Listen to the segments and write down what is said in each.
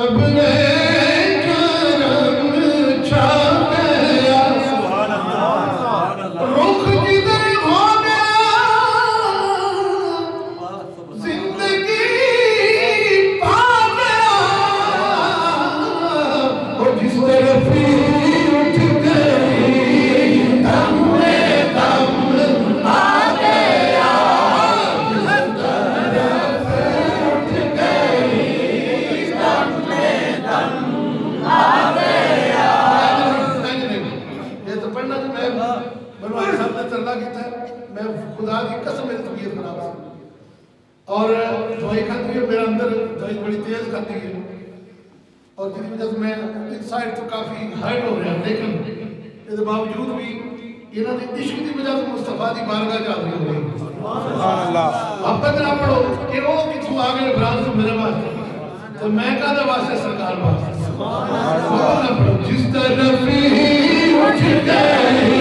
Öbüne کی قسم ہے تم یہ خراب اور دوائی کھاتی ہے میرا اندر دوائی بڑی تیز کھاتی ہے اور جس وجہ سے میں ایک سائڈ تو کافی ہائٹ ہو رہا گیا لیکن اس باوجود بھی انہوں نے عشق کی وجہ سے مصطفیٰ دی بارگاہ جا رہی ہوئی۔ سبحان اللہ۔ اب تک نہ پڑھو کہ وہ کتھوں آگے برانس میرے واسطے تو میں کہا واسطے سرکار واسطے سبحان اللہ۔ جس طرف ہی اٹھ گئے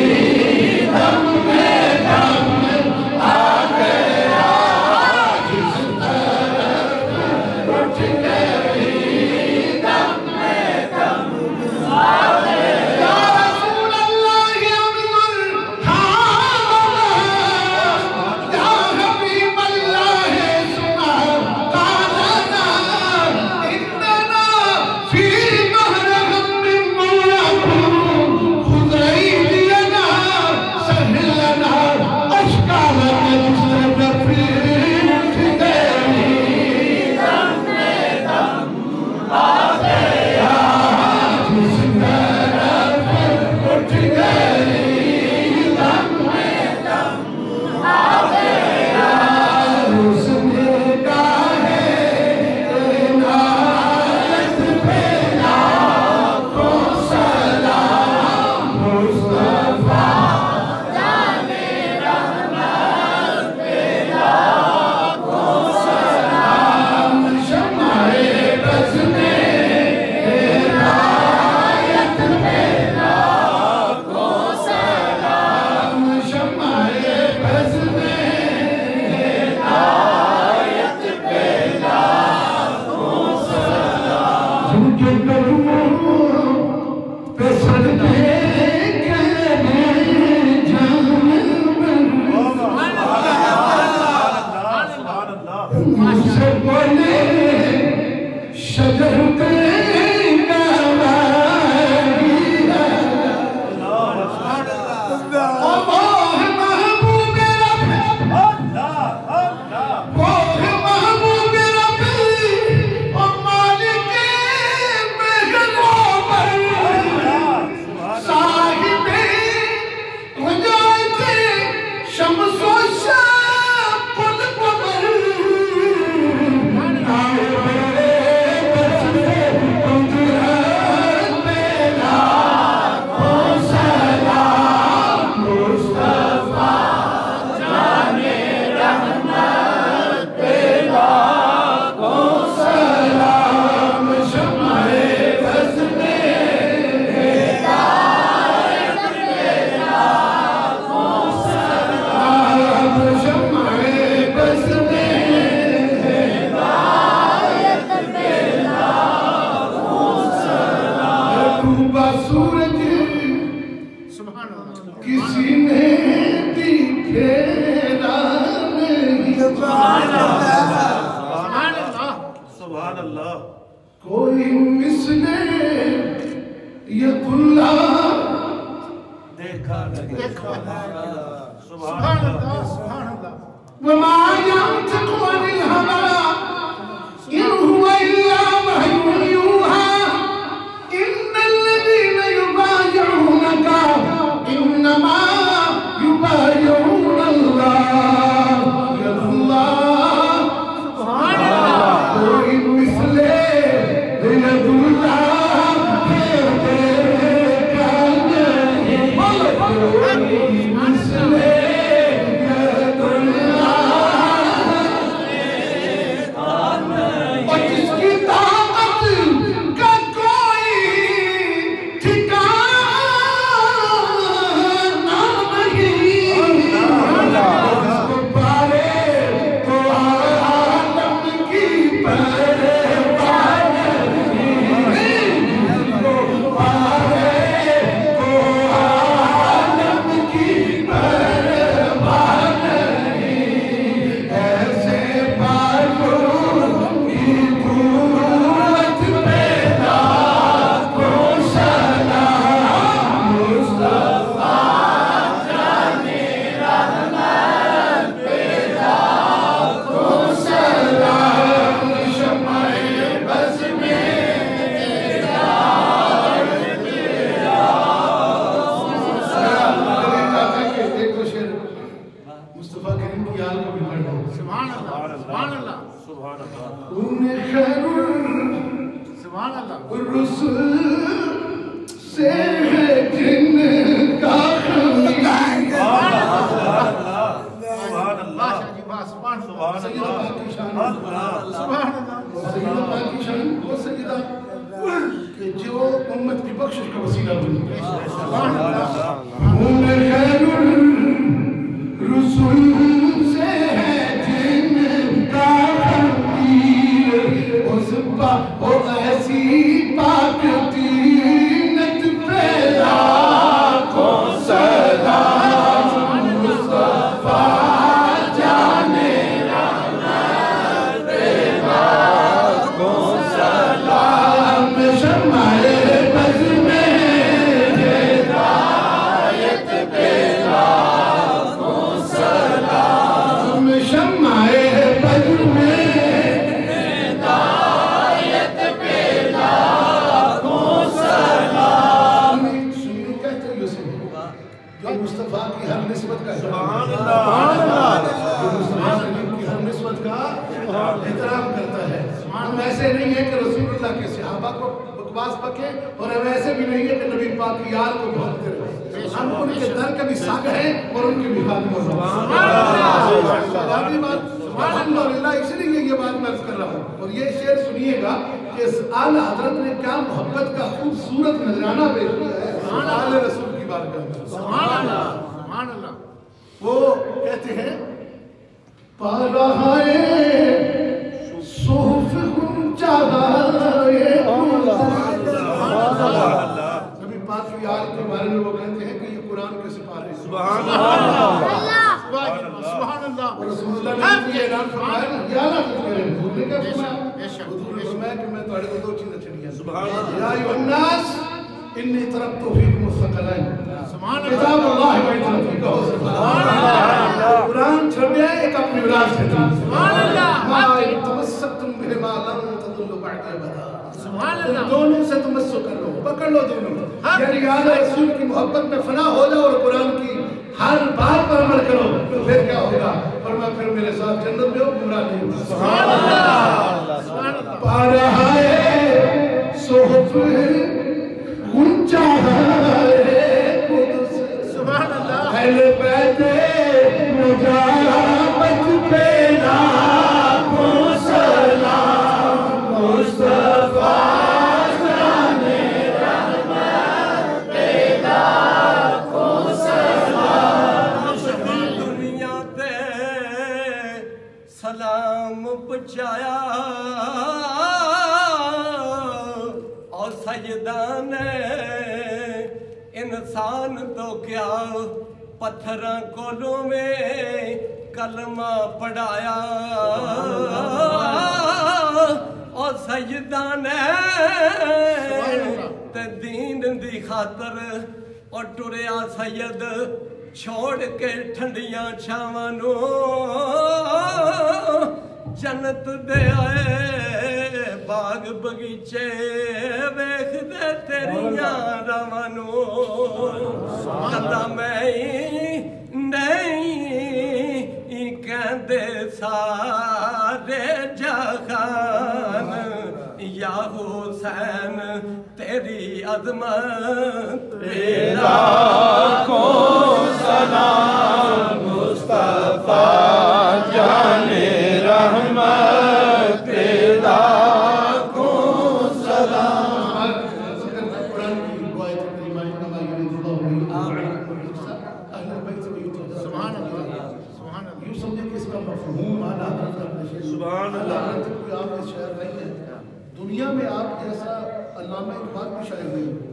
سبحان اللہ. کوئی مثل یہ کلا دیکھا سبحان اللہ. سبحان اللہ وما ينطق عن الهوى جو مصطفیٰ کی ہر نسبت کا سبحان اللہ جو مصطفیٰ کریم کی ہر نسبت کا احترام کرتا ہے ہم ایسے نہیں ہیں کہ رسول اللہ کے صحابہ کو بکواس بکے اور ہم ایسے بھی نہیں ہیں کہ نبی پاک کی یار کو بہت کرے ہم ان کے در کے بھی ساگ ہیں اور ان کے بھی خادم ہیں آخری بات الحمدللہ اس لیے یہ بات میں عرض کر رہا ہوں اور یہ شعر سنیے گا کہ اس آل حضرت نے کیا محبت کا خوبصورت نذرانہ پیش کیا ہے آل رسول سبحان اللہ سبحان اللہ وہ کہتے ہیں پا رہا ہے صحف گنچا ہے نبی پاک کی یاد کے بارے میں وہ کہتے ہیں کہ یہ قرآن کے سپارے سبحان اللہ سبحان اللہ رسول اللہ نے بھی یہ اعلان فرمایا یا لا تذکریں حضور نے کیا فرمایا حضور نے فرمایا کہ میں تمہارے کو دو چیزیں چھڑیاں سبحان اللہ یا ایوہ الناس انی ترکت فیکم الثقلین سبحان اللہ کتاب اللہ و ایتنا فیکہ قرآن چھڑ گیا ایک اپنی وراث سے۔ سبحان اللہ. ما تمسکتم بہما لن تضلوا بعد ابدا سبحان ان اللہ. دونوں سے تمسک کر لو پکڑ لو دونوں۔ یعنی آل رسول کی محبت میں فنا ہو جاؤ اور قرآن کی ہر بات پر عمل کرو تو پھر کیا ہوگا؟ فرمایا پھر میرے ساتھ جنت میں ہو گمراہ نہیں ہوگا سبحان اللہ. سبحان اللہ. پا رہا ہے صحف اونچا اور سجدان انسان تو کیا پتھر کولوں میں کلمہ پڑھایا اور سجدان تے دین دی خاطر اور ٹریا سید چھوڑ کے ٹھنڈیاں چھاواں نو جنت دے آئے باغ بگیچے ویکھ دے تیریاں راواں نو کلا میں نہیں کہندے سارے جہان یا حسین تیری عظمت تیرا قرآن کی روایت کریمہ انما یرید اللہ اہل بیت و یوتیٰ سبحان اللہ سبحان اللہ یوں سمجھے کہ اس کا مفہوم آنا حضرت اپنے شعر سبحان اللہ۔ اللہ۔ حضرت کوئی عام کے شاعر نہیں ہے۔ دنیا میں آپ جیسا علامہ اقبال بھی شاعر نہیں ہے۔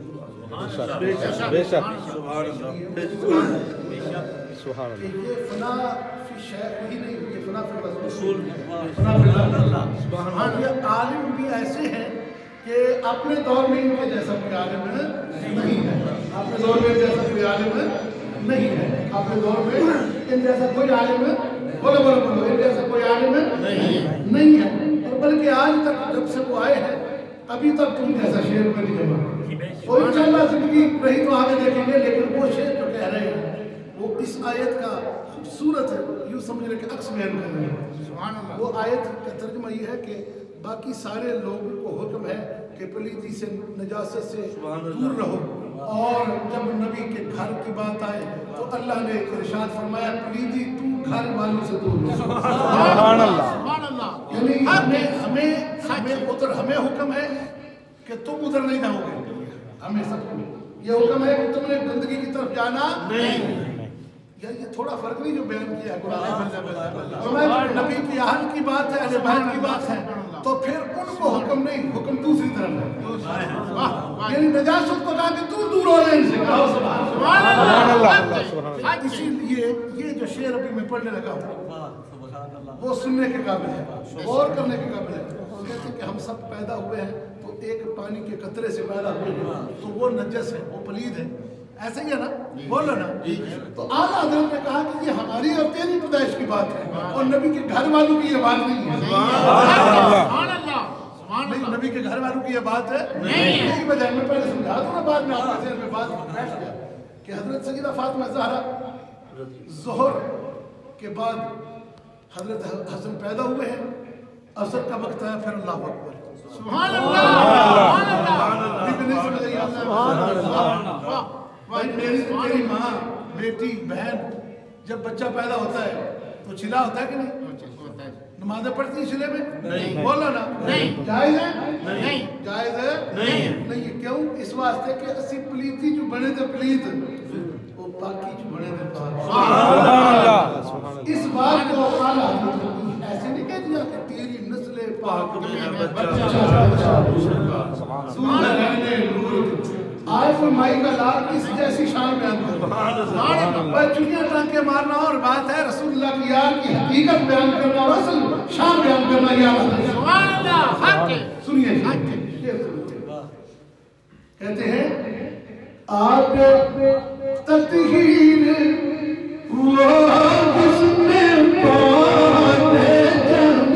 بے شک سبحان اللہ۔ سبحان کہ یہ فنا فی شیخ ہی نہیں یہ فنا فی رسول رسول فنا فی اللہ ہاں یہ عالم بھی ایسے ہیں کہ اپنے دور میں ان کے جیسا کوئی عالم نہیں ہے۔ اپنے دور میں جیسا کوئی عالم نہیں ہے۔ اپنے دور میں ان جیسا کوئی عالم بولو بولو بولو ان جیسا کوئی عالم نہیں ہے۔ اور بلکہ آج تک جب سے وہ آئے ہیں ابھی تک تم جیسا شعر میں نہیں جمع اور انشاءاللہ زندگی رہی تو آگے دیکھیں گے لیکن وہ شعر جو کہہ رہے ہیں وہ اس آیت کا خوبصورت ہے یوں سمجھ رہے کہ عکس بیان کر رہے ہیں۔ وہ آیت کا ترجمہ یہ ہے کہ باقی سارے لوگوں کو حکم ہے کہ پلیتی سے نجاست سے دور رہو۔ اور جب نبی کے گھر کی بات آئے تو اللہ نے ارشاد فرمایا پلیتی تو گھر والوں سے دور رہو سبحان اللہ سبحان اللہ یعنی ہمیں ہمیں ہمیں ادھر ہمیں حکم ہے کہ تم ادھر نہیں جاؤ گے۔ ہمیں سب کو۔ یہ حکم ہے کہ تم نے گندگی کی طرف جانا۔ نہیں۔ یہ تھوڑا فرق نہیں جو بیان کیا ہے قرآن نبی کی اہل کی بات ہے اہل بیت کی بات ہے۔ طرف ہے یعنی نجاست کو کہا کہ تو دور ہو جائے ان سے سبحان اللہ۔ اسی لیے یہ جو شعر ابھی میں پڑھنے لگا ہوں وہ سننے کے قابل ہے غور کرنے کے قابل ہے۔ کہتے ہیں کہ ہم سب پیدا ہوئے ہیں تو ایک پانی کے قطرے سے پیدا ہوئے ہیں۔ تو وہ نجس ہے وہ پلید ہے۔ ایسے ہی ہے نا؟ بولو نا۔ تو اعلیٰ حضرت نے کہا کہ یہ ہماری اور تیری پیدائش کی بات ہے اور نبی کے گھر والوں کی یہ بات نہیں ہے سبحان اللہ سبحان نہیں اللہ نبی کے گھر والوں کی یہ بات ہے؟ یہی وجہ ہے میں پہلے سمجھا دوں نا بعد میں آپ کے ذہن میں بات بیٹھ گیا کہ حضرت سیدہ فاطمہ زہرا ظہر کے بعد حضرت حسن پیدا ہوئے ہیں اثر کا وقت آیا پھر اللہ اکبر۔ سبحان اللہ سبحان اللہ۔ بھائی میری تیری ماں بیٹی بہن جب بچہ پیدا ہوتا ہے تو چلا ہوتا ہے کہ نہیں؟ نمازیں پڑھتی ہیں چلے میں؟ نہیں. بولو نا. نہیں۔ جائز ہے؟ نہیں. جائز ہے؟ نہیں۔ نہیں. کیوں؟ اس واسطے کہ اسی پلیتی جو بنے تھے پلیت. وہ باقی جو بنے تھے پاک سبحان اللہ. سبحان اللہ. اس بات کو اعلیٰ ایسے نہیں کہہ دیا کہ تیری نسل پاک سبحان اللہ آئے کوئی مائی کا لال اس جیسی شان بیان بھائی چڑیاں ٹانکے مارنا اور بات ہے رسول اللہ کی یار کی حقیقت بیان کرنا اور اصل شان بیان کرنا یار ہے سبحان اللہ سنیے کہتے ہیں آپ تطہیر وہ جس میں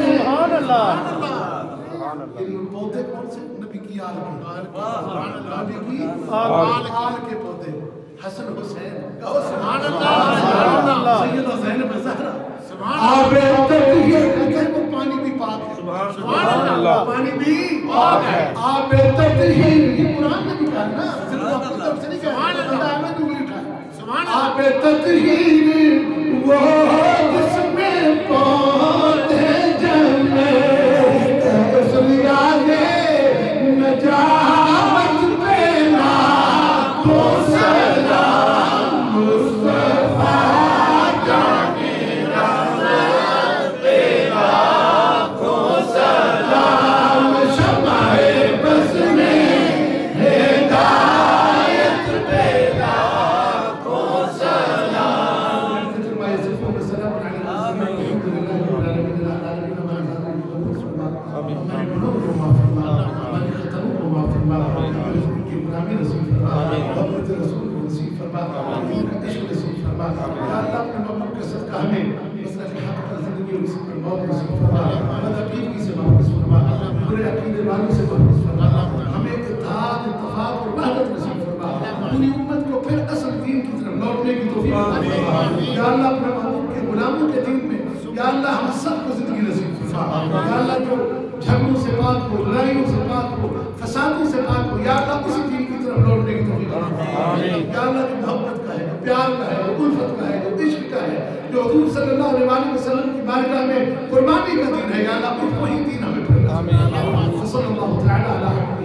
سبحان اللہ۔ اللہ پودے کون سے؟ نبی کی آل کے نبی کی آل کے پودے۔ حسن حسین۔ سبحان اللہ۔ اللہ سیدہ زینب زہرا۔ سبحان آب پاک ہے. آب تطہیر یہ قرآن نے بھی کہا نا. صرف اپنی طرف سے نہیں کہا سبحان اللہ۔ اللہ آب تطہیر وہ ہمیں اتحاد اتفاق اور وحدت نصیب فرما پوری امت کو پھر اصل دین کی طرف لوٹنے کی توفیق عطا فرما یا اللہ اپنے محبوب کے غلاموں کے دین میں یا اللہ ہم سب کو زندگی نصیب فرما یا اللہ جو جھگڑوں سے پاک ہو لڑائیوں سے پاک ہو فسادوں سے پاک ہو یا اللہ اسی دین کی طرف لوٹنے کی توفیق عطا فرما یا اللہ جو محبت کا ہے پیار کا ہے الفت کا ہے جو حضور صلی اللہ علیہ وسلم کی بارگاہ میں قربانی کا دین ہے یا اللہ اس وہی دین ہمیں پھر آمین۔ صلی اللہ تعالی علی